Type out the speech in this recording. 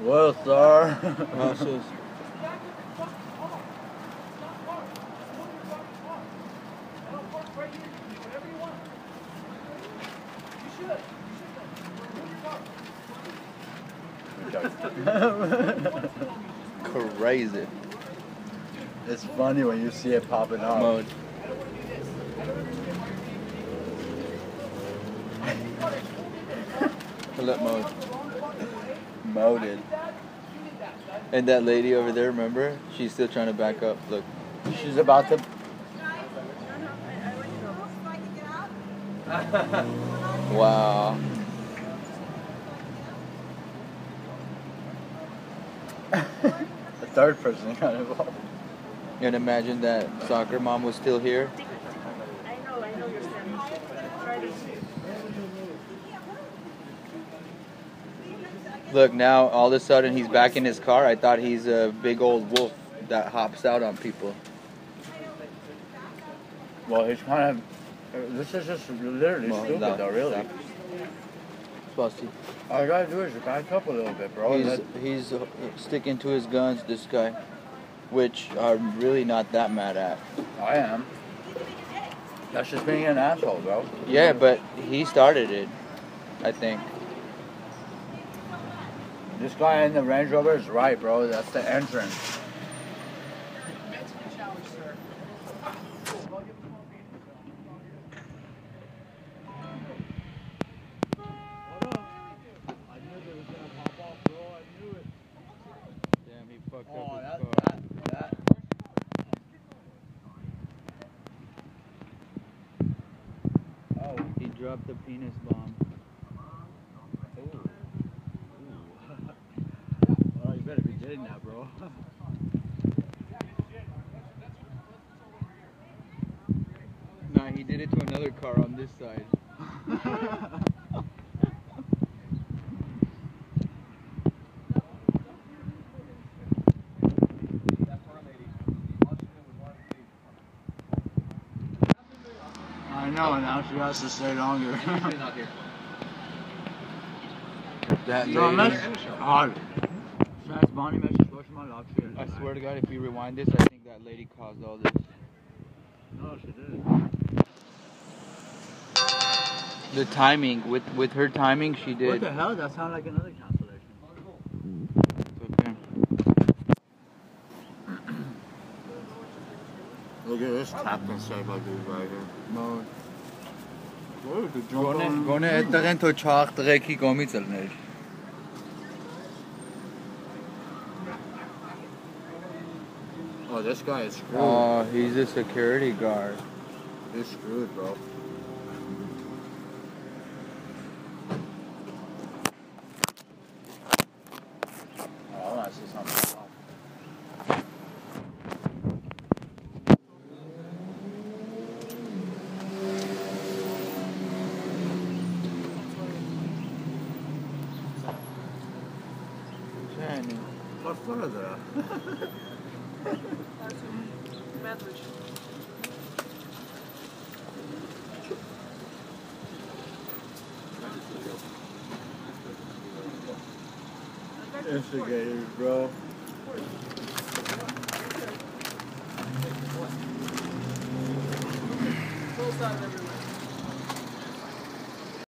well, sir. Oh, so crazy it's funny when you see it popping up. mode. Flip mode. Moded. And that lady over there, remember? She's still trying to back up. Look. She's about to. Wow. The third person got involved. And imagine that soccer mom was still here. I know, I know you're Spanish. Try to. Look, now all of a sudden he's back in his car. I thought he's a big old wolf that hops out on people. Well, he's kind of. This is just literally Well, stupid, no, though, really. stop. Supposed. All you gotta do is back up a little bit, bro. He's that- he's uh, sticking to his guns. This guy, which I'm really not that mad at. I am. That's just being an asshole, bro. Yeah, but he started it. I think. This guy in the Range Rover is right, bro. That's the entrance. Damn, he fucked Oh, up that, his car. that, that. Oh, He dropped the penis bomb. Better be bro. Nah, he did it to another car on this side. I know, now she has to stay longer. That So, lady. Hard. I swear to God, if we rewind this, I think that lady caused all this. No, she did. The timing with with her timing, she did. What the hell? That sounds like another cancellation. Okay. Look at this captain inside by dude right here. No. Գոնե գոնե etteren թող չաղտրեքի կոմից ելներ։ Oh, this guy is screwed. Oh, he's a security guard. He's screwed, bro. Oh, I want to see something. Shiny. What further? Medved. Instigators, bro.